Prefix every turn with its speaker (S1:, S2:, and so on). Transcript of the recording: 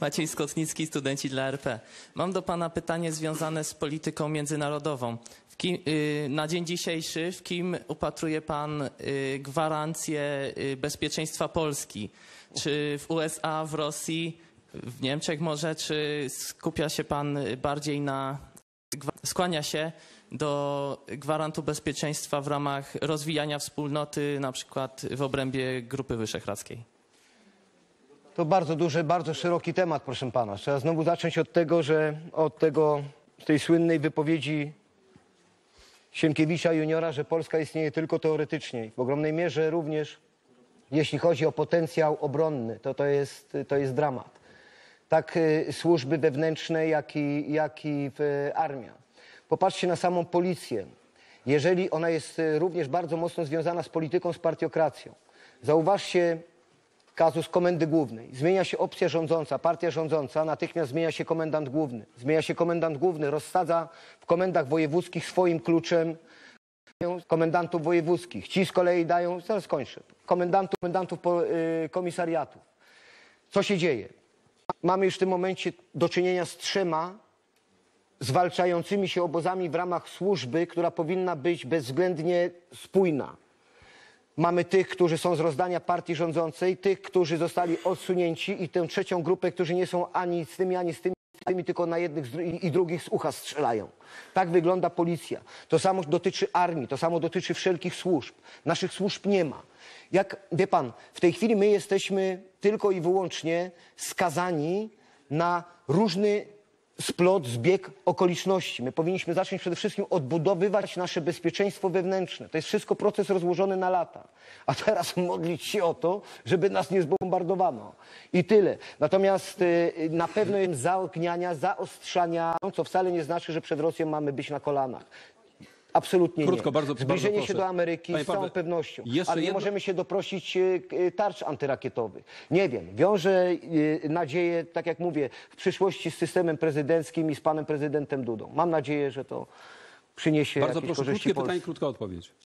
S1: Maciej Skotnicki, studenci dla RP. Mam do pana pytanie związane z polityką międzynarodową. Kim, y, na dzień dzisiejszy w kim upatruje pan y, gwarancję y, bezpieczeństwa Polski? Czy w USA, w Rosji, w Niemczech może, czy skupia się pan bardziej na, skłania się do gwarantu bezpieczeństwa w ramach rozwijania wspólnoty, na przykład w obrębie Grupy Wyszehradzkiej?
S2: To bardzo duży, bardzo szeroki temat, proszę pana. Trzeba znowu zacząć od tego, że od tego, tej słynnej wypowiedzi Sienkiewicza juniora, że Polska istnieje tylko teoretycznie. W ogromnej mierze również, jeśli chodzi o potencjał obronny, to to jest, to jest dramat. Tak y, służby wewnętrzne, jak i, jak i w, armia. Popatrzcie na samą policję. Jeżeli ona jest y, również bardzo mocno związana z polityką, z partiokracją. Zauważcie kazus komendy głównej. Zmienia się opcja rządząca, partia rządząca, natychmiast zmienia się komendant główny. Zmienia się komendant główny, rozsadza w komendach wojewódzkich swoim kluczem komendantów wojewódzkich. Ci z kolei dają, zaraz kończę, komendantów, komendantów y, komisariatów. Co się dzieje? Mamy już w tym momencie do czynienia z trzema zwalczającymi się obozami w ramach służby, która powinna być bezwzględnie spójna. Mamy tych, którzy są z rozdania partii rządzącej, tych, którzy zostali odsunięci i tę trzecią grupę, którzy nie są ani z tymi, ani z tymi, tymi tylko na jednych i drugich z ucha strzelają. Tak wygląda policja. To samo dotyczy armii, to samo dotyczy wszelkich służb. Naszych służb nie ma. Jak, wie pan, w tej chwili my jesteśmy tylko i wyłącznie skazani na różny splot, zbieg okoliczności. My powinniśmy zacząć przede wszystkim odbudowywać nasze bezpieczeństwo wewnętrzne. To jest wszystko proces rozłożony na lata. A teraz modlić się o to, żeby nas nie zbombardowano. I tyle. Natomiast y, na pewno jest zaogniania, zaostrzania, co wcale nie znaczy, że przed Rosją mamy być na kolanach. Absolutnie
S3: Krótko,
S2: nie.
S3: bardzo-
S2: Zbliżenie
S3: bardzo
S2: się
S3: proszę.
S2: do Ameryki
S3: Panie
S2: z całą
S3: Pawle,
S2: pewnością.
S3: jeszcze
S2: Ale nie
S3: jedno-
S2: możemy się doprosić y, y, tarcz antyrakietowych. Nie wiem. Wiążę y, nadzieję, tak jak mówię, w przyszłości z systemem prezydenckim i z panem prezydentem Dudą. Mam nadzieję, że to przyniesie
S3: Bardzo
S2: jakieś
S3: proszę,
S2: korzyści
S3: krótkie pytanie,
S2: Polsce.
S3: krótka odpowiedź.